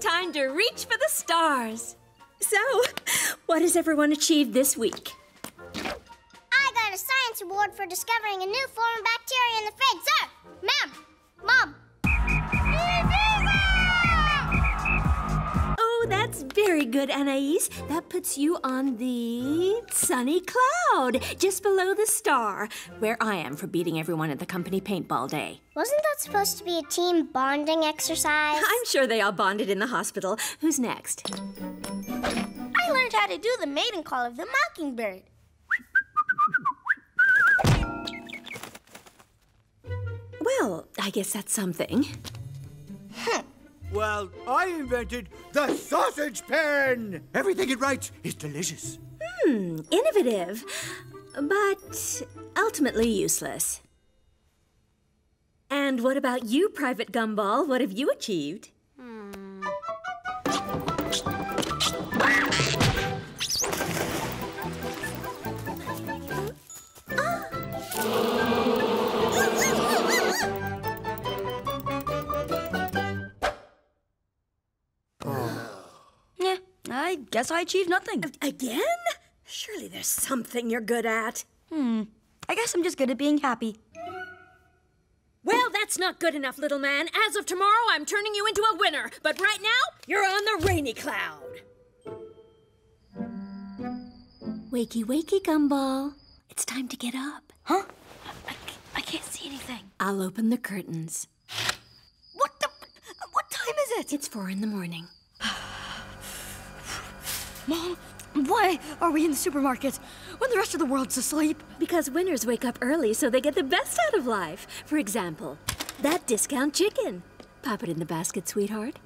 time to reach for the stars. So, what has everyone achieved this week? I got a science award for discovering a new form of bacteria in the fridge. Sir, ma'am, mom. That's very good, Anais. That puts you on the sunny cloud, just below the star, where I am for beating everyone at the company paintball day. Wasn't that supposed to be a team bonding exercise? I'm sure they all bonded in the hospital. Who's next? I learned how to do the maiden call of the mockingbird. Well, I guess that's something. Well, I invented the sausage pen. Everything it writes is delicious. Hmm, innovative, but ultimately useless. And what about you, Private Gumball? What have you achieved? I guess I achieved nothing. Again? Surely there's something you're good at. Hmm. I guess I'm just good at being happy. Well, that's not good enough, little man. As of tomorrow, I'm turning you into a winner. But right now, you're on the rainy cloud. Wakey, wakey, Gumball. It's time to get up. Huh? I, I can't see anything. I'll open the curtains. What the? What time is it? It's four in the morning. Why are we in the supermarket when the rest of the world's asleep? Because winners wake up early so they get the best out of life. For example, that discount chicken. Pop it in the basket, sweetheart.